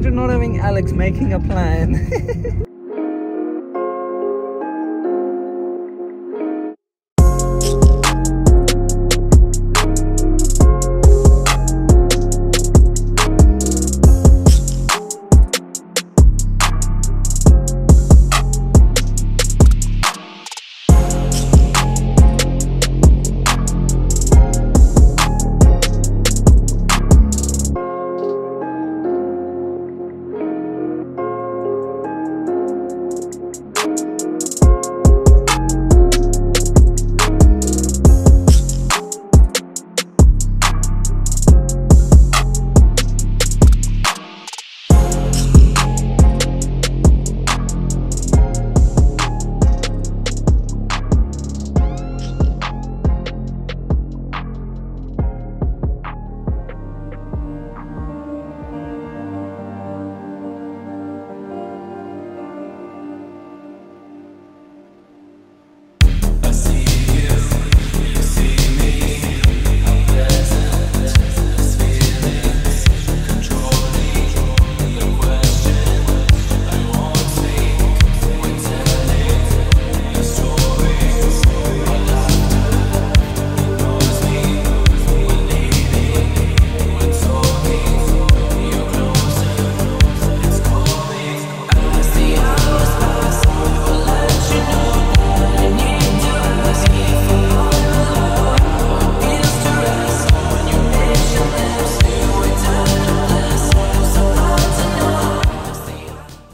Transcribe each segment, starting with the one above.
Imagine not having Alex making a plan.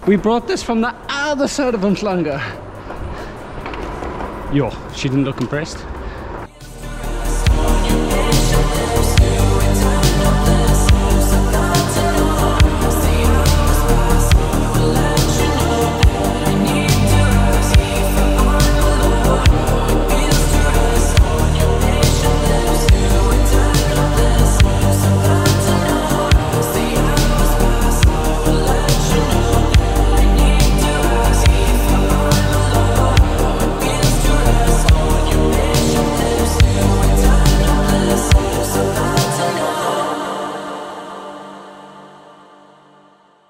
We brought this from the other side of Umhlanga. Yo, she didn't look impressed.